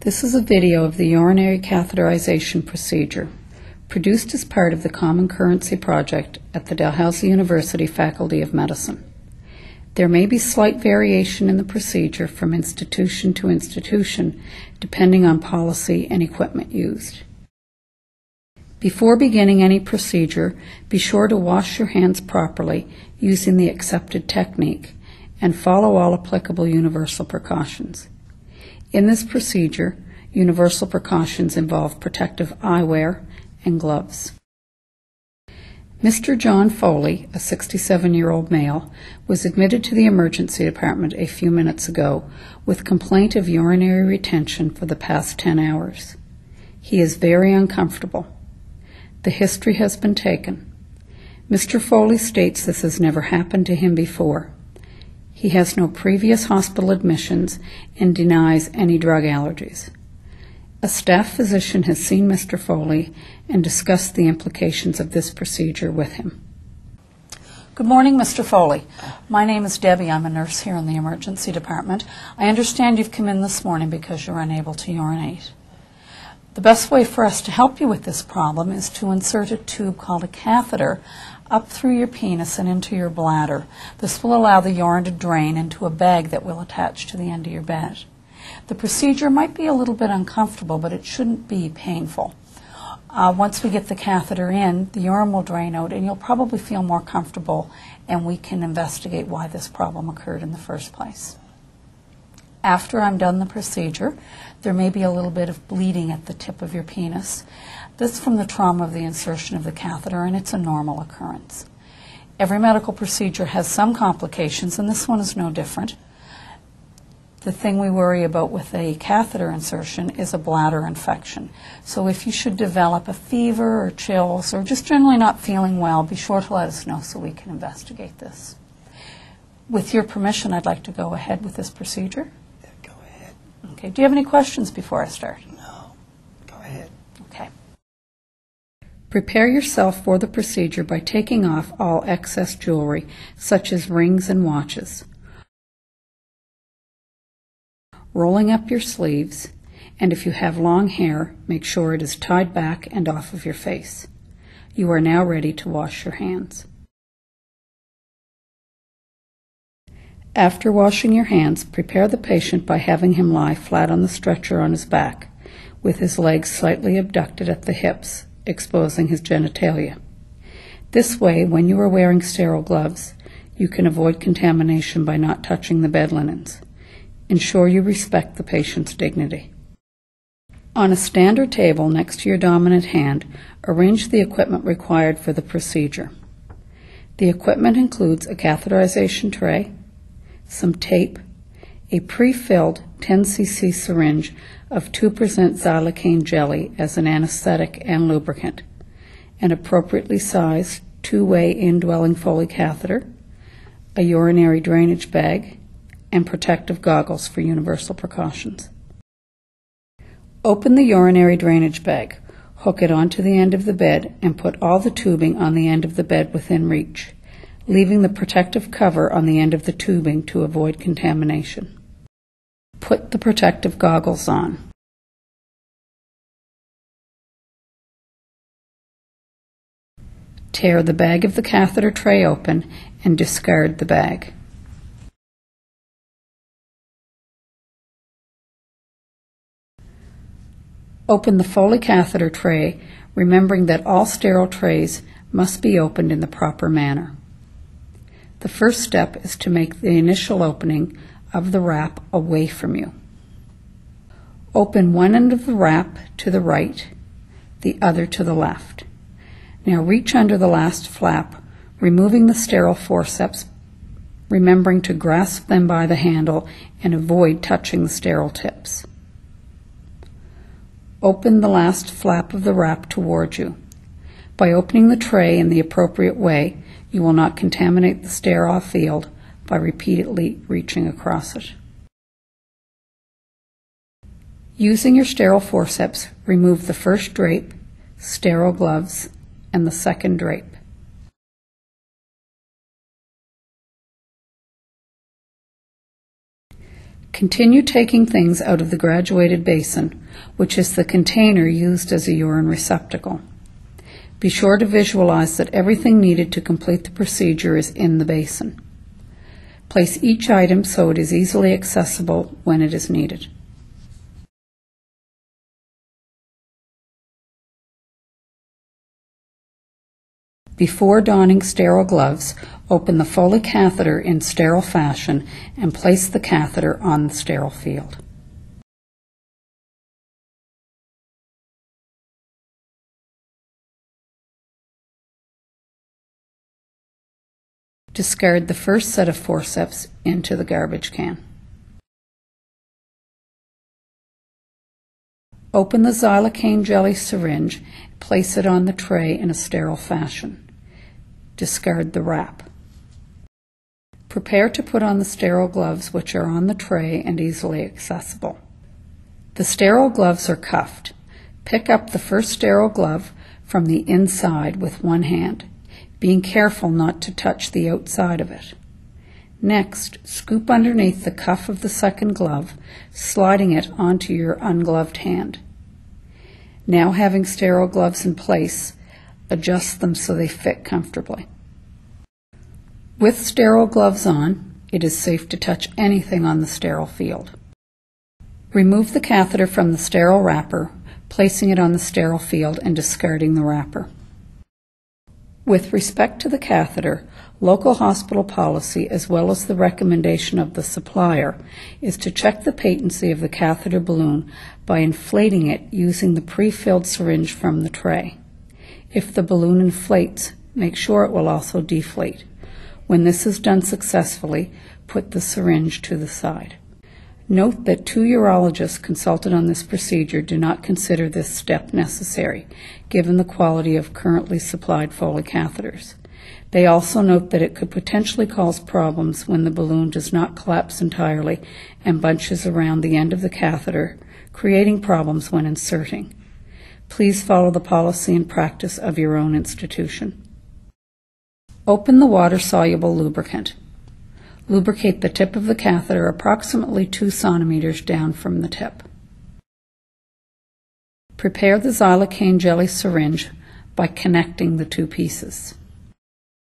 This is a video of the urinary catheterization procedure produced as part of the Common Currency Project at the Dalhousie University Faculty of Medicine. There may be slight variation in the procedure from institution to institution depending on policy and equipment used. Before beginning any procedure, be sure to wash your hands properly using the accepted technique and follow all applicable universal precautions. In this procedure, universal precautions involve protective eyewear and gloves. Mr. John Foley, a 67 year old male, was admitted to the emergency department a few minutes ago with complaint of urinary retention for the past 10 hours. He is very uncomfortable. The history has been taken. Mr. Foley states this has never happened to him before. He has no previous hospital admissions and denies any drug allergies. A staff physician has seen Mr. Foley and discussed the implications of this procedure with him. Good morning, Mr. Foley. My name is Debbie. I'm a nurse here in the emergency department. I understand you've come in this morning because you're unable to urinate. The best way for us to help you with this problem is to insert a tube called a catheter up through your penis and into your bladder. This will allow the urine to drain into a bag that will attach to the end of your bed. The procedure might be a little bit uncomfortable, but it shouldn't be painful. Uh, once we get the catheter in, the urine will drain out, and you'll probably feel more comfortable, and we can investigate why this problem occurred in the first place. After I'm done the procedure, there may be a little bit of bleeding at the tip of your penis. This is from the trauma of the insertion of the catheter, and it's a normal occurrence. Every medical procedure has some complications, and this one is no different. The thing we worry about with a catheter insertion is a bladder infection. So if you should develop a fever or chills or just generally not feeling well, be sure to let us know so we can investigate this. With your permission, I'd like to go ahead with this procedure. Yeah, go ahead. Okay, do you have any questions before I start? No, go ahead. Okay. Prepare yourself for the procedure by taking off all excess jewelry, such as rings and watches. rolling up your sleeves, and if you have long hair, make sure it is tied back and off of your face. You are now ready to wash your hands. After washing your hands, prepare the patient by having him lie flat on the stretcher on his back, with his legs slightly abducted at the hips, exposing his genitalia. This way, when you are wearing sterile gloves, you can avoid contamination by not touching the bed linens. Ensure you respect the patient's dignity. On a standard table next to your dominant hand, arrange the equipment required for the procedure. The equipment includes a catheterization tray, some tape, a pre-filled 10 cc syringe of 2% xylocaine jelly as an anesthetic and lubricant, an appropriately sized two-way indwelling Foley catheter, a urinary drainage bag, and protective goggles for universal precautions. Open the urinary drainage bag, hook it onto the end of the bed, and put all the tubing on the end of the bed within reach, leaving the protective cover on the end of the tubing to avoid contamination. Put the protective goggles on. Tear the bag of the catheter tray open and discard the bag. Open the Foley catheter tray, remembering that all sterile trays must be opened in the proper manner. The first step is to make the initial opening of the wrap away from you. Open one end of the wrap to the right, the other to the left. Now reach under the last flap, removing the sterile forceps, remembering to grasp them by the handle and avoid touching the sterile tips. Open the last flap of the wrap toward you. By opening the tray in the appropriate way, you will not contaminate the sterile field by repeatedly reaching across it. Using your sterile forceps, remove the first drape, sterile gloves, and the second drape. Continue taking things out of the graduated basin, which is the container used as a urine receptacle. Be sure to visualize that everything needed to complete the procedure is in the basin. Place each item so it is easily accessible when it is needed. Before donning sterile gloves, open the Foley catheter in sterile fashion and place the catheter on the sterile field. Discard the first set of forceps into the garbage can. Open the xylocaine jelly syringe, place it on the tray in a sterile fashion. Discard the wrap. Prepare to put on the sterile gloves which are on the tray and easily accessible. The sterile gloves are cuffed. Pick up the first sterile glove from the inside with one hand, being careful not to touch the outside of it. Next, scoop underneath the cuff of the second glove, sliding it onto your ungloved hand. Now having sterile gloves in place, adjust them so they fit comfortably. With sterile gloves on, it is safe to touch anything on the sterile field. Remove the catheter from the sterile wrapper, placing it on the sterile field and discarding the wrapper. With respect to the catheter, local hospital policy, as well as the recommendation of the supplier, is to check the patency of the catheter balloon by inflating it using the pre-filled syringe from the tray. If the balloon inflates, make sure it will also deflate. When this is done successfully, put the syringe to the side. Note that two urologists consulted on this procedure do not consider this step necessary, given the quality of currently supplied Foley catheters. They also note that it could potentially cause problems when the balloon does not collapse entirely and bunches around the end of the catheter, creating problems when inserting. Please follow the policy and practice of your own institution. Open the water-soluble lubricant. Lubricate the tip of the catheter approximately 2 centimeters down from the tip. Prepare the xylocaine jelly syringe by connecting the two pieces.